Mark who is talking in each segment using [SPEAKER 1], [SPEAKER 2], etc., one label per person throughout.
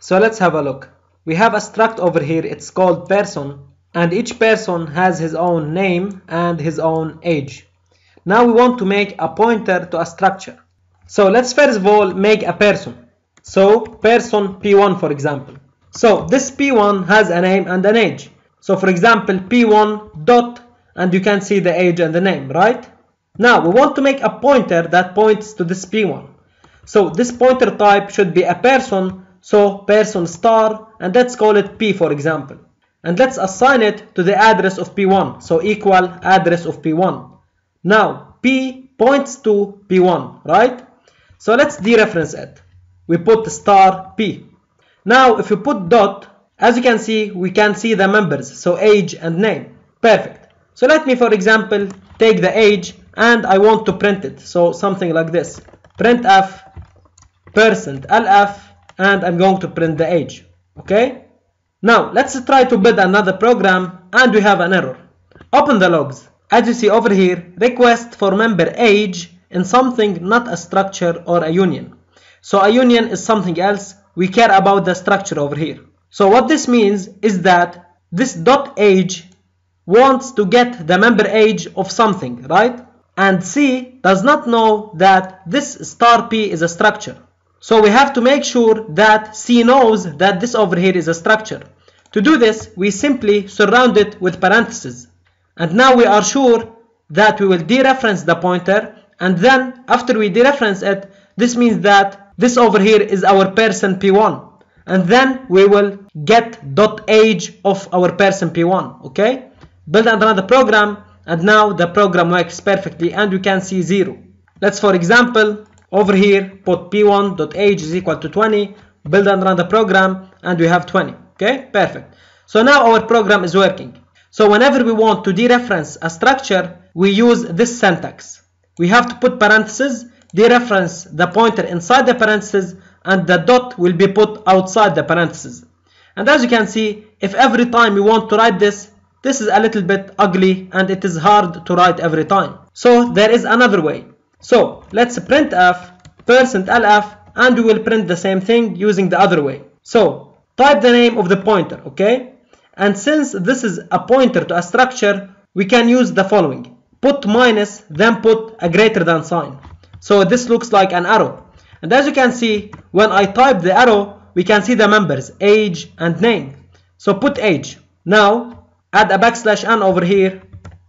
[SPEAKER 1] So let's have a look. We have a struct over here, it's called person, and each person has his own name and his own age. Now we want to make a pointer to a structure. So let's first of all make a person. So person P1 for example. So this P1 has a name and an age. So for example P1 dot and you can see the age and the name, right? Now we want to make a pointer that points to this P1. So this pointer type should be a person, so person star and let's call it P for example. And let's assign it to the address of P1, so equal address of P1. Now P points to P1, right? So let's dereference it. We put star P. Now if you put dot, as you can see, we can see the members, so age and name. Perfect. So let me, for example, take the age and I want to print it. So something like this. Printf percent lf and I'm going to print the age. Okay? Now let's try to build another program and we have an error. Open the logs. As you see over here, request for member age in something not a structure or a union. So a union is something else. We care about the structure over here. So what this means is that this dot age wants to get the member age of something, right? And C does not know that this star P is a structure. So we have to make sure that C knows that this over here is a structure. To do this, we simply surround it with parentheses. And now we are sure that we will dereference the pointer and then after we dereference it, this means that this over here is our person P1 and then we will get dot age of our person P1 okay build another program and now the program works perfectly and we can see 0 let's for example over here put p1.age is equal to 20 build and run the program and we have 20 okay? Perfect. So now our program is working. So whenever we want to dereference a structure we use this syntax. We have to put parentheses dereference the pointer inside the parentheses and the dot will be put outside the parentheses. And as you can see if every time we want to write this this is a little bit ugly and it is hard to write every time. So there is another way so let's print f percent %lf and we will print the same thing using the other way. So type the name of the pointer okay? And since this is a pointer to a structure we can use the following. Put minus then put a greater than sign. So this looks like an arrow. And as you can see, when I type the arrow, we can see the members, age and name. So put age. Now, add a backslash n over here,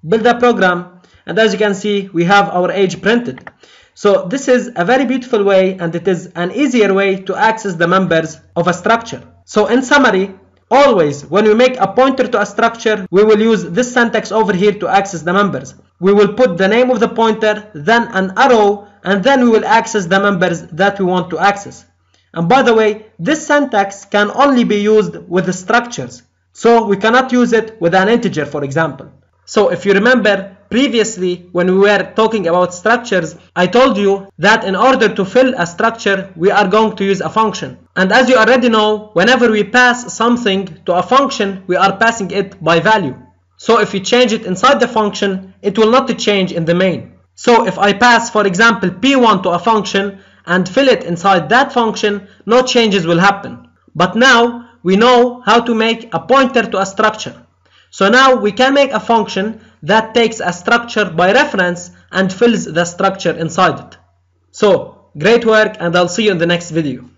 [SPEAKER 1] build a program, and as you can see, we have our age printed. So this is a very beautiful way and it is an easier way to access the members of a structure. So in summary, always when we make a pointer to a structure, we will use this syntax over here to access the members. We will put the name of the pointer, then an arrow and then we will access the members that we want to access. And by the way, this syntax can only be used with the structures. So we cannot use it with an integer, for example. So if you remember previously when we were talking about structures, I told you that in order to fill a structure, we are going to use a function. And as you already know, whenever we pass something to a function, we are passing it by value. So if you change it inside the function, it will not change in the main. So if I pass, for example, p1 to a function and fill it inside that function, no changes will happen. But now we know how to make a pointer to a structure. So now we can make a function that takes a structure by reference and fills the structure inside it. So great work and I'll see you in the next video.